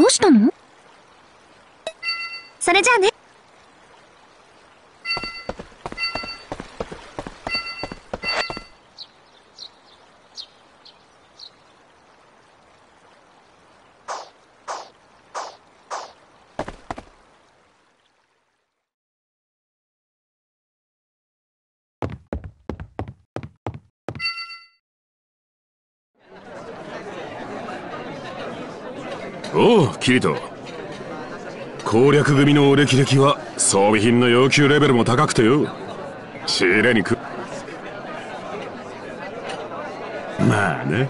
どうしたの？それじゃあね。おうキリト。攻略組のお歴々は装備品の要求レベルも高くてよ。仕入れにく。まあね。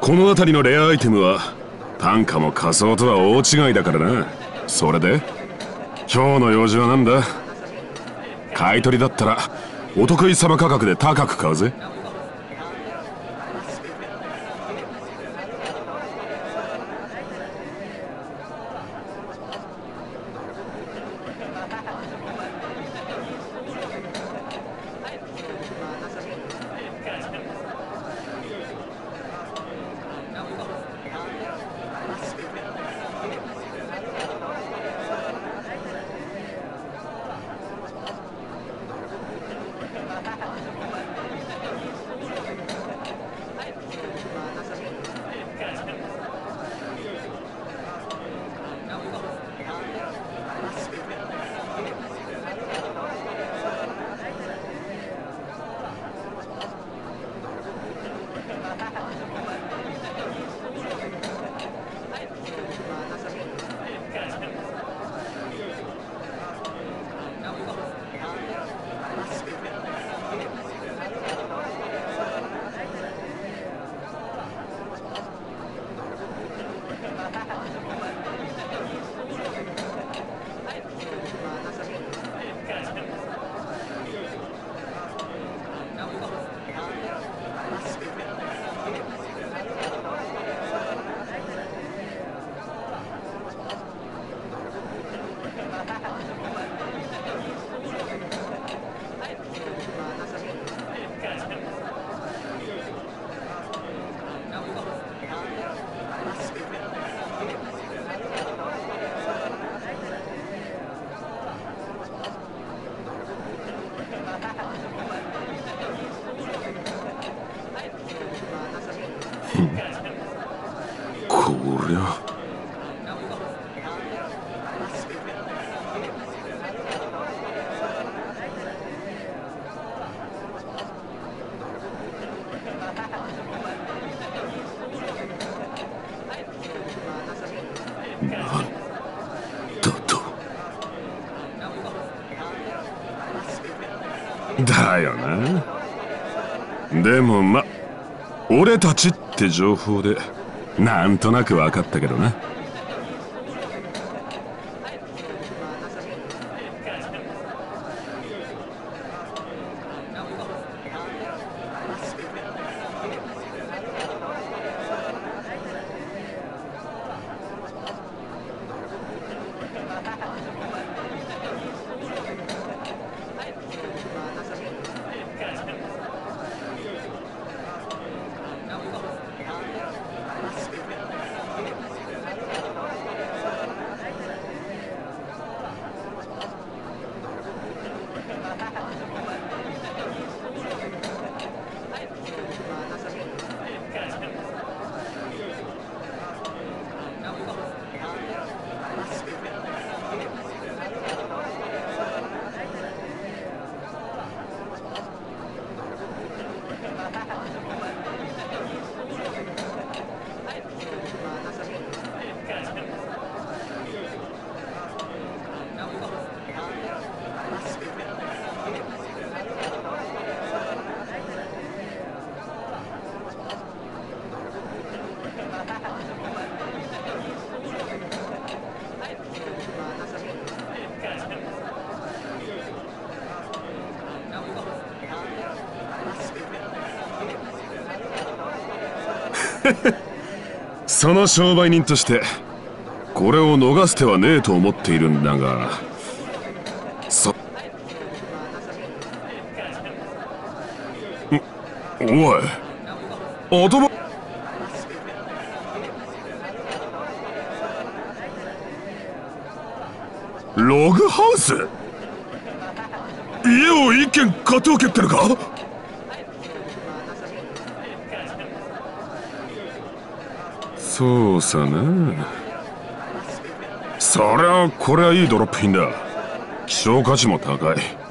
この辺りのレアアイテムは単価も仮想とは大違いだからな。それで？今日の用事は何だ？買い取りだったらお得意様価格で高く買うぜ。だよな。でもま俺たちって情報でなんとなく分かったけどな。その商売人としてこれを逃す手はねえと思っているんだがそおい頭ログハウス？家を一軒買っておけってのか？そうさなそりゃこれはいいドロップ品だ。希少価値も高い。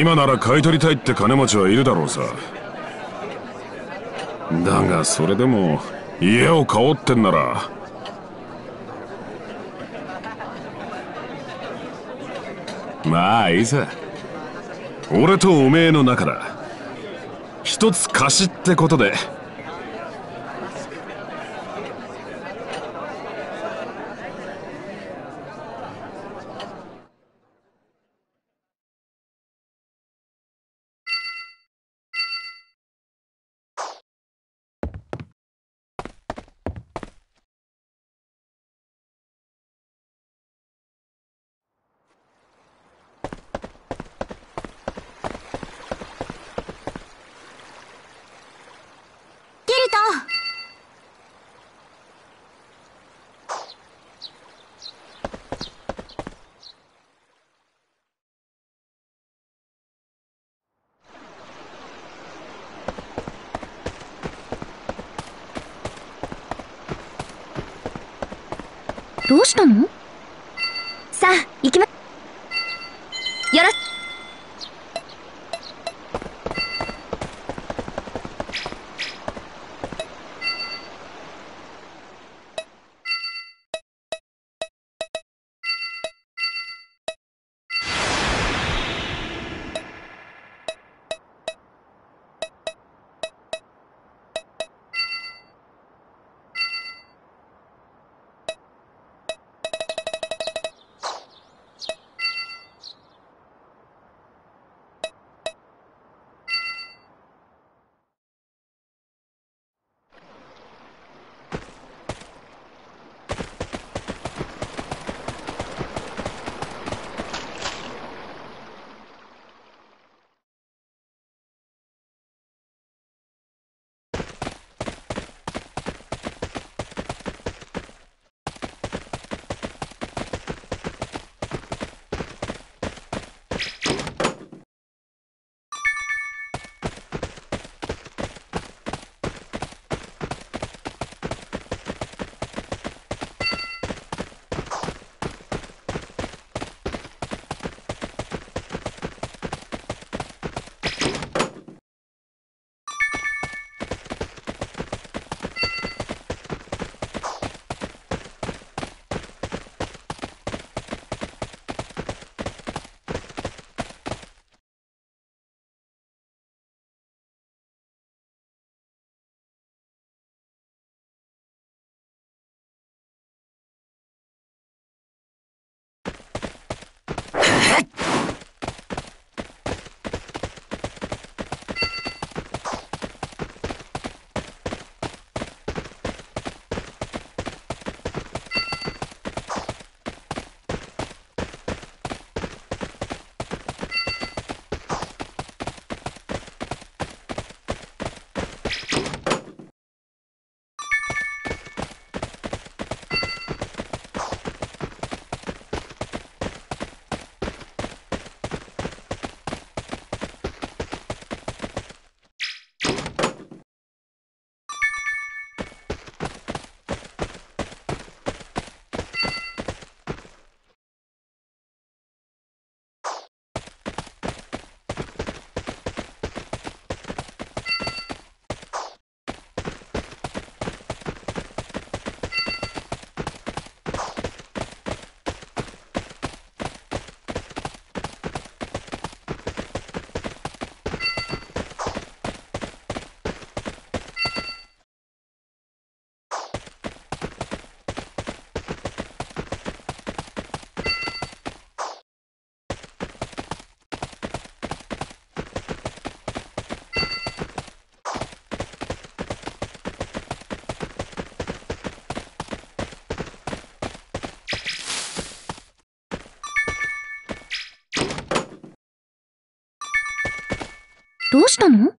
今なら買い取りたいって金持ちはいるだろうさ。だがそれでも家を買おうってんなら。まあいいさ。俺とおめえの中だ。一つ貸しってことで。どうしたの？さあ、行きま、よろどうしたの？